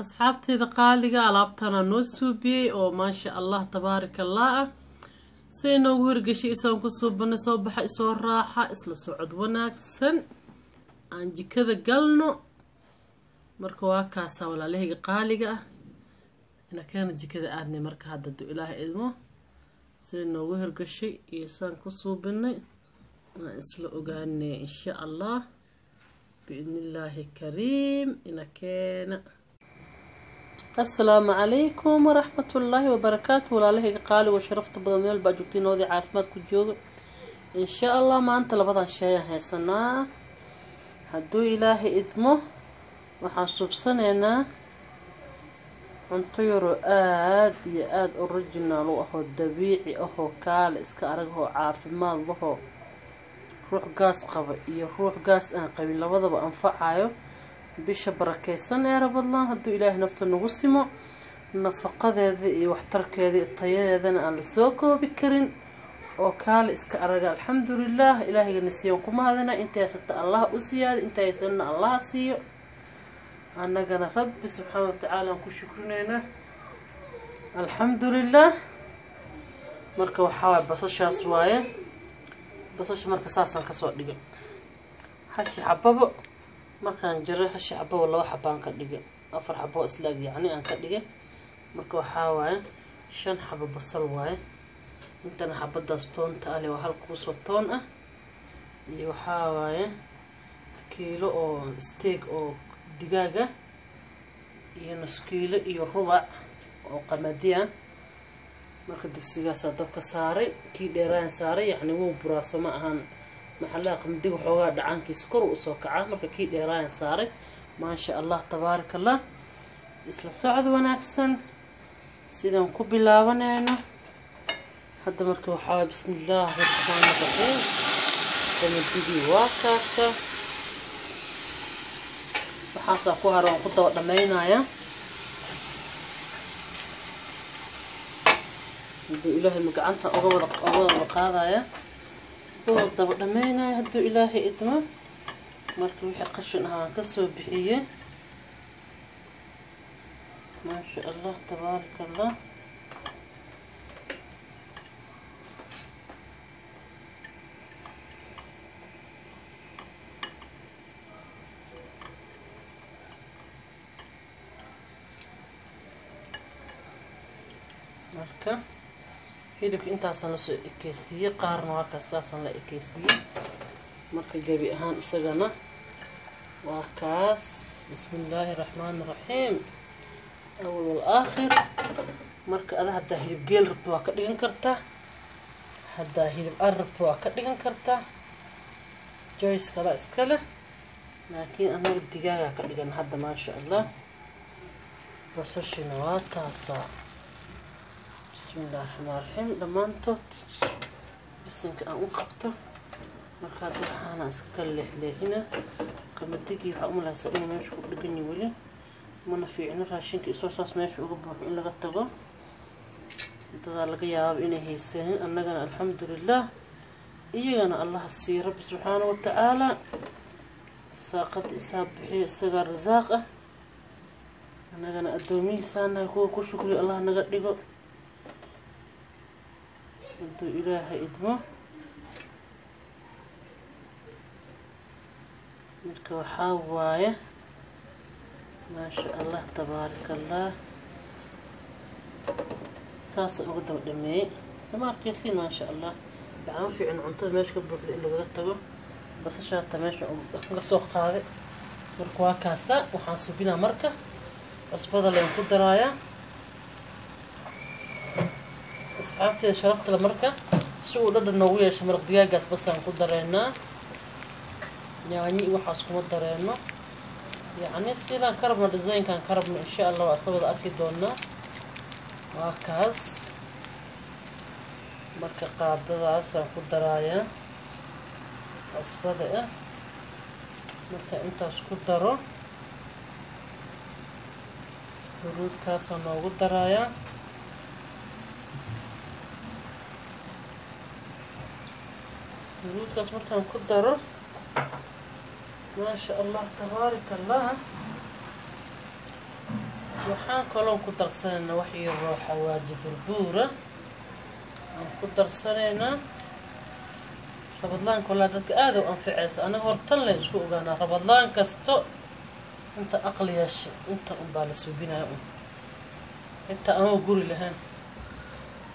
asxaabteeda qaaliga alaabtana noo suubiyey oo maasha allah tabaaraka allah ah. Say noogu hirgashay isaan ku suubanay soo baxa isoo raaxa isla socod wanaagsan. Aan jikada galno. Marka waa kaasaa walaalahayga qaaliga ah. Inakeena jikada aadnay marka hadda du ilaaha idmo. Say noogu hirgashay iyo saan ku suubinay aan isla ogaanay insha allah biidni illaahi kariim inakeena assalaamu calaykum waraxmatullaahi wabarakaatu walaalahayga qaaliga sharafta badan meel baa joogtay noodii caafimaad ku jooga. Insha allah maanta labadan sheeyaan haysanaa hadduu ilaahay idmo waxaan suubsanaynaa cunto yaroo aada iyo aada original u ahoo dabiici ahoo kaale iska aragahoo caafimaad lahoo ruux gaas qaba iyo ruux gaas aan qabin. Labadaba anfacayo bisha barakeysan ee rabadlaan hadduu ilaahay nafta nagu simo nafaqadeeda iyo waxtarkeeda tayadeedana aan la soo koobi karin. Oo kaale iska araga alxamdulilah ilaahayga nasiiyan kuma hadina inta haysata allaha u siyaada inta haysanana allaha siiyo. Annagana rabbi subxaana watacaala aan ku shukrineynaa alxamdulilah marka waxaa waay basashaas waaye basasha marka saasaan ka soo dhigay hashi xababo. Markaan jiray hashi xababo laba xabaan ka dhigay afar xabo islaag yacni aan ka dhigay marka waxaa waaye shan xabo basal waaye. Intana xabadaas toonta ale waa hal kuusoo toon ah. Iyo waxaa waaye kiilo oo steeg oo digaaga iyo nuskiilo iyo rubac oo qamadiya marka digsigaasaa dabka saaray kii dheeraan saaray yacni wuu buraaso ma ahaan maxallaha qamadiga xoogaa dhacaankiisa kor usoo kacaa marka kii dheeraan saaray maasha allah tabaaraka allah isla socod wanaagsan sidaan ku bilaabanayno hadda marka waxaa bismi illaahi raxmaani raxiim qamadigii waa kaasa waxaasaa ku hara waan ku daba dhammaynaya هدو إلهي مقعنتا أغوض أغوض قاضا يا أغوض دبر دمينا هدو إلهي إدما مركو يحقشن قشنها كسو بحية. ما شاء الله تبارك الله. marca waa kaas saasaan la ekeysiiyey marka gebi ahaan isagana waa kaas bismi illaahi raxmaani raxiim awal wal aakhir marka ada haddaa hilib geel rabto waa ka dhigan kartaa haddaa hilib ar rabto waa ka dhigan kartaa joyce kala iska leh laakiin anaga digaagaa ka dhigan hadda maasha allah basashina waa taasaa bismi illahi raxmaan raxiim dhammaantood bisinka aan u qabto markaa waxaana iska kala leexleexina qamadigii waxaa umalaysa inuu meesha ku dheganya weli mana fiicno raashinka isoo saas meesha uga buuxo in laga tago dadaa laga yaababa inay haysanin annagana alxamdulilah iyagana allaha siiyo rabbi subxaana wa tacaalaa rasaaqada isaa bixiyo isagaa rasaaq ah annagana addoomihiisaanahay kuwa ku shukriyo allah naga dhigo تو إله إدمو ملك وحاواية ما شاء الله تبارك الله. ساس أقدم دمي. سمار كيسين ما شاء الله. بعام في عن عنطة ماشي كبرك اللي قدتبه بس شاد تماشي قصوه قاضي. مركوا كاسا وحاسو بنا مركة. عصبة اللي نقود درايا. Asxaabteeda sharaftale marka? Si uu dhadhan noogu yeesho maraq digaagaas basaan ku dareynaa yaanyi waxaas kuma dareeno. Yacni sidaan ka rabno desaynkan ka rabno insha allah waa isla wada arki doonaa waa kaas. Marka qaadadaasaan ku daraayaa cusbada ah marka intaas ku daro. Huruudkaasaan noogu daraayaa ku daro maasha allah tabaaraka allah waxaan kaloon ku darsanaynaa wax yaroo xawaaji burbuura aan ku darsanaynaa rabadlaanka wallaa dadka aada u anficaysa anaga hortan len isku ogaanaa rabadlaan kasto inta aqli yeesha inta unbaa la suubinaya un xitaa anoo guri lahayn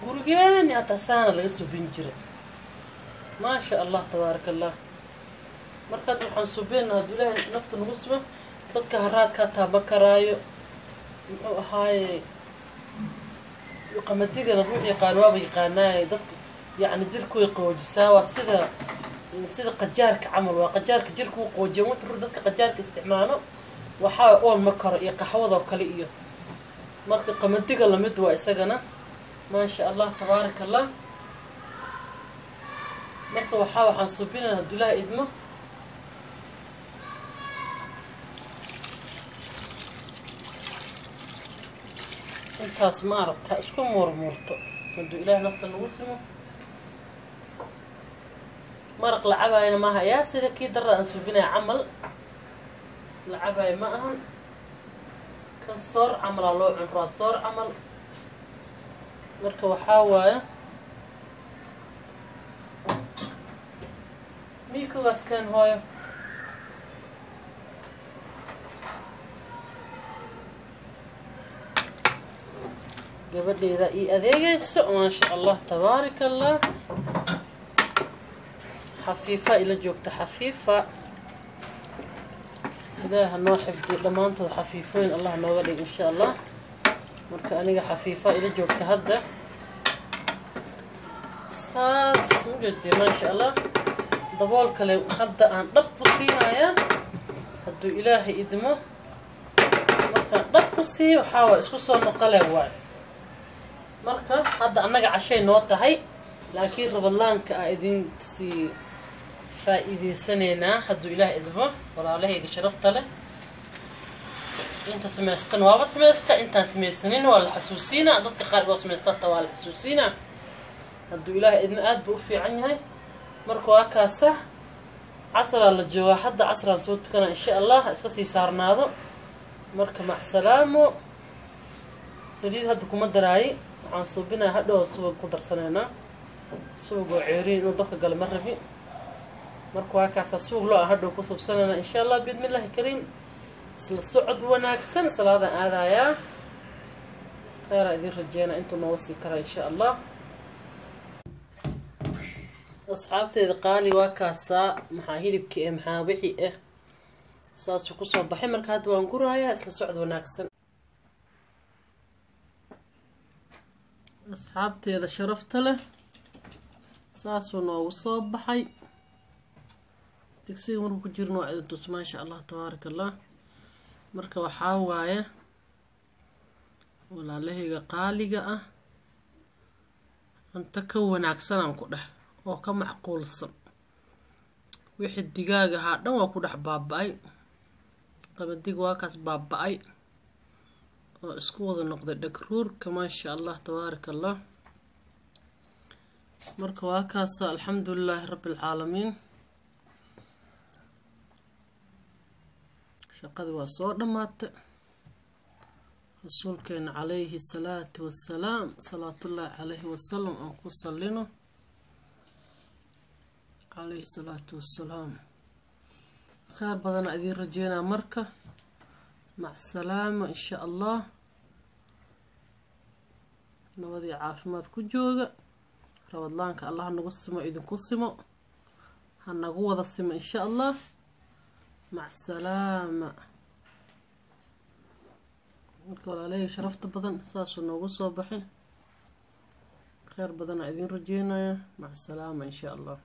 gurigeeni hataa saana laga suubin jira maasha allah tabaaraka allah markaad waxaan suubinaynaa hadduu ilaahay nafta nagu sima dadka haraadkaa taaba karaayo muxuu ahaaye qamadigana ruux yaqaan waaba yaqaanaaye dadka yacni jirkuway qoojisaa waa sida sida qajaarka camal waa qajaarka jirka u qoojiya wanta rur dadka qajaarka isticmaalo waxaa oon ma karo iyo qaxwadoo kale iyo. Marka qamadiga la mid waa isagana maasha allah tabaaraka allah مرت وحاول حنصوبين أنا دلها إدمه الكاس ما عرفت مور مرت بدو إله نفط مرق لعبها أنا ما هي سيدا كي درة أنصوبين عمل لعبها ما أهم كان صور عمل الله عمره صور عمل مركب وحاول بيكو اسكن هاي قبل لي ذا إيه أذيجس ما شاء الله تبارك الله حفيفة إلى جوكت حفيفة هذا هنوحف دي لما أنتوا حفيفين الله نوغلي إن شاء الله مركانيقة حفيفة إلى جوكت هده ساس مجد ما شاء الله dabool kale hadda aan dhab ku siinayaa. Hadduu ilaahay idmo markaan dhab ku siiyo waxaa waa isku soo noqole waay. Marka hadda annaga cashay noo tahay laakiin rabadlaanka aa idinsii faa-iideysanaynaa hadduu ilaah idmo walaalahayga sharafta leh. Inta samaystan waaba samaysta intaan samaysanin waa la xasuusiinaa dadka qaarkood samaystata waa la xasuusiinaa hadduu ilaah idmo aada buu u fiican yahay marka waa kaasa casraa la joogaa hadda casraan soo tukanaa insha allah iska sii saarnaado. Marka macsalaamo saliid hadda kuma daraayi waxaan suubinaya hadhow subag ku darsanaynaa. Subag oo ceeriin inuu dabka gala ma rabi. Marka waa subag loo ah hadhow ku subsanaynaa insha allah biidmillaahi kariim. Isla socod wanaagsan salaadan aadayaa kheyraa idiin rajeynaa intuu nooga karaa insha allah asxaabteeda qaali waa kaasaa maxaa hilibkii eh maxaa wixii ah saasuu ku soo baxay. Marka hadda waan guraayaa isla socod wanaagsan. Asxaabteeda sharafta leh saasuu noogu soo baxay. Digsiga markuu ku jirno waa idin tus maasha allah tabaaraka allah marka waxaa waaye walaalahayga qaaliga ah cunto ka wanaagsanaan ku dheh oo ka macquulsan. Wixii digaag ahaa dhan waa ku dhex baaba-ay. Qabadiga waa kaas baaba-ay oo isku wada noqday dhagruurka maasha allah tabaaraka allah marka waa kaasa alxamdu lilaahi rabbi alcaalamiin shaqadii waa soo dhammaatay. Rasuulkeena calayhi salaatu wassalaam salaatullaahi calayhi wasalam aan ku sallino calayhi salaatu wassalaam. Kheyr badana idiin rajeynaa marka. Mac salaama insha allah. Nabadii caafimaad ku jooga. Rabadlaanka allah nagu simo idinku simo. Ha nagu wada simo insha allah. Mac salaama. Marka walaalahayga sharafta badan saasuu noogu soo baxay. Kheyr badana idiin rajeynaya. Mac salaama insha allah